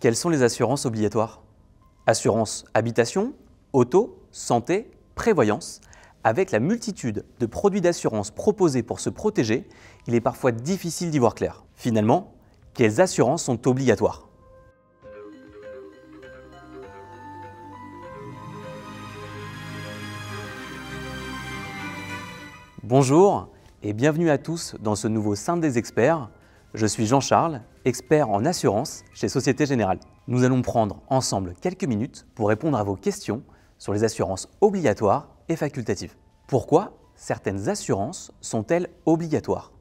Quelles sont les assurances obligatoires? Assurance habitation, auto, santé, prévoyance. Avec la multitude de produits d'assurance proposés pour se protéger, il est parfois difficile d'y voir clair. Finalement, quelles assurances sont obligatoires? Bonjour et bienvenue à tous dans ce nouveau Centre des experts. Je suis Jean-Charles, expert en assurance chez Société Générale. Nous allons prendre ensemble quelques minutes pour répondre à vos questions sur les assurances obligatoires et facultatives. Pourquoi certaines assurances sont-elles obligatoires?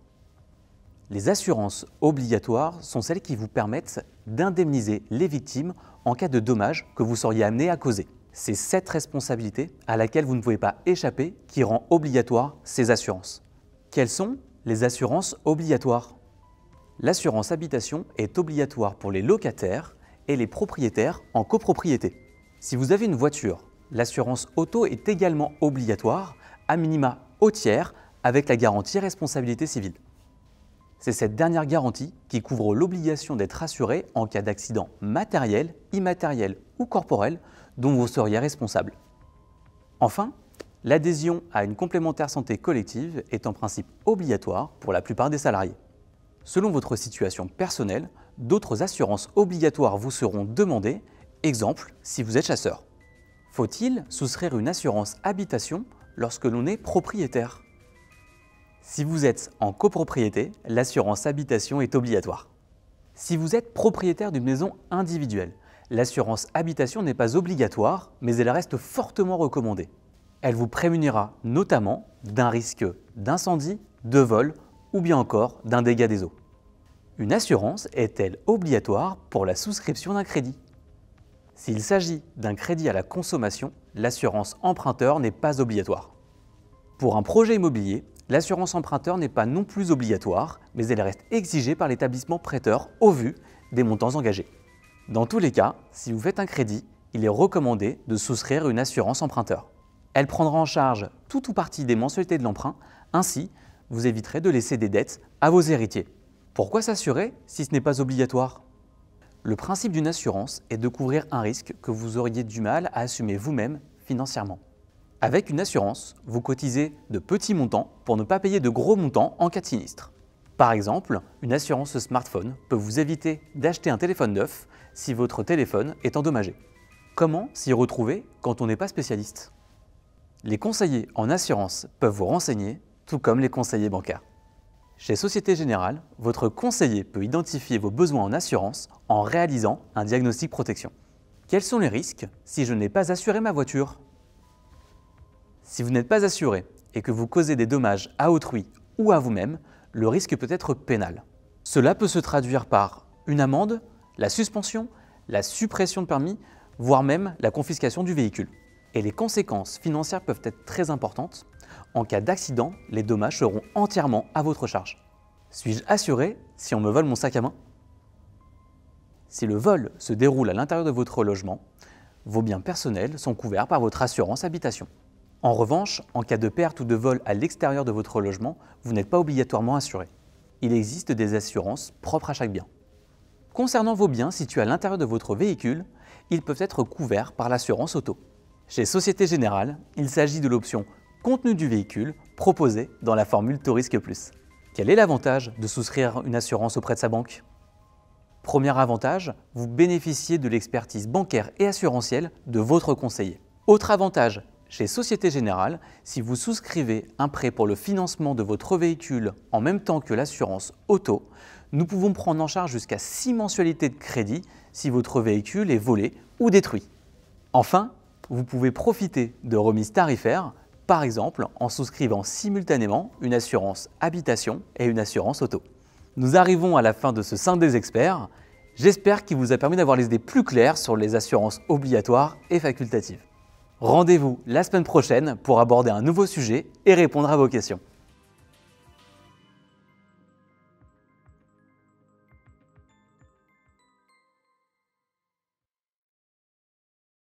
Les assurances obligatoires sont celles qui vous permettent d'indemniser les victimes en cas de dommages que vous seriez amené à causer. C'est cette responsabilité à laquelle vous ne pouvez pas échapper qui rend obligatoire ces assurances. Quelles sont les assurances obligatoires? L'assurance habitation est obligatoire pour les locataires et les propriétaires en copropriété. Si vous avez une voiture, l'assurance auto est également obligatoire, à minima au tiers, avec la garantie responsabilité civile. C'est cette dernière garantie qui couvre l'obligation d'être assuré en cas d'accident matériel, immatériel ou corporel dont vous seriez responsable. Enfin, l'adhésion à une complémentaire santé collective est en principe obligatoire pour la plupart des salariés. Selon votre situation personnelle, d'autres assurances obligatoires vous seront demandées, exemple si vous êtes chasseur. Faut-il souscrire une assurance habitation lorsque l'on est propriétaire? Si vous êtes en copropriété, l'assurance habitation est obligatoire. Si vous êtes propriétaire d'une maison individuelle, l'assurance habitation n'est pas obligatoire, mais elle reste fortement recommandée. Elle vous prémunira notamment d'un risque d'incendie, de vol ou bien encore d'un dégât des eaux. Une assurance est-elle obligatoire pour la souscription d'un crédit? S'il s'agit d'un crédit à la consommation, l'assurance emprunteur n'est pas obligatoire. Pour un projet immobilier, l'assurance emprunteur n'est pas non plus obligatoire, mais elle reste exigée par l'établissement prêteur au vu des montants engagés. Dans tous les cas, si vous faites un crédit, il est recommandé de souscrire une assurance emprunteur. Elle prendra en charge tout ou partie des mensualités de l'emprunt, ainsi vous éviterez de laisser des dettes à vos héritiers. Pourquoi s'assurer si ce n'est pas obligatoire? Le principe d'une assurance est de couvrir un risque que vous auriez du mal à assumer vous-même financièrement. Avec une assurance, vous cotisez de petits montants pour ne pas payer de gros montants en cas de sinistre. Par exemple, une assurance smartphone peut vous éviter d'acheter un téléphone neuf si votre téléphone est endommagé. Comment s'y retrouver quand on n'est pas spécialiste? Les conseillers en assurance peuvent vous renseigner, tout comme les conseillers bancaires. Chez Société Générale, votre conseiller peut identifier vos besoins en assurance en réalisant un diagnostic protection. Quels sont les risques si je n'ai pas assuré ma voiture? Si vous n'êtes pas assuré et que vous causez des dommages à autrui ou à vous-même, le risque peut être pénal. Cela peut se traduire par une amende, la suspension, la suppression de permis, voire même la confiscation du véhicule. Et les conséquences financières peuvent être très importantes en cas d'accident, les dommages seront entièrement à votre charge. Suis-je assuré si on me vole mon sac à main? Si le vol se déroule à l'intérieur de votre logement, vos biens personnels sont couverts par votre assurance habitation. En revanche, en cas de perte ou de vol à l'extérieur de votre logement, vous n'êtes pas obligatoirement assuré. Il existe des assurances propres à chaque bien. Concernant vos biens situés à l'intérieur de votre véhicule, ils peuvent être couverts par l'assurance auto. Chez Société Générale, il s'agit de l'option contenu du véhicule proposé dans la formule Tourisque Plus. Quel est l'avantage de souscrire une assurance auprès de sa banque? Premier avantage, vous bénéficiez de l'expertise bancaire et assurantielle de votre conseiller. Autre avantage, chez Société Générale, si vous souscrivez un prêt pour le financement de votre véhicule en même temps que l'assurance auto, nous pouvons prendre en charge jusqu'à 6 mensualités de crédit si votre véhicule est volé ou détruit. Enfin, vous pouvez profiter de remises tarifaires par exemple en souscrivant simultanément une assurance habitation et une assurance auto. Nous arrivons à la fin de ce sein des experts. J'espère qu'il vous a permis d'avoir les idées plus claires sur les assurances obligatoires et facultatives. Rendez-vous la semaine prochaine pour aborder un nouveau sujet et répondre à vos questions.